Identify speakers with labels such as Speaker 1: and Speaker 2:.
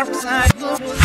Speaker 1: outside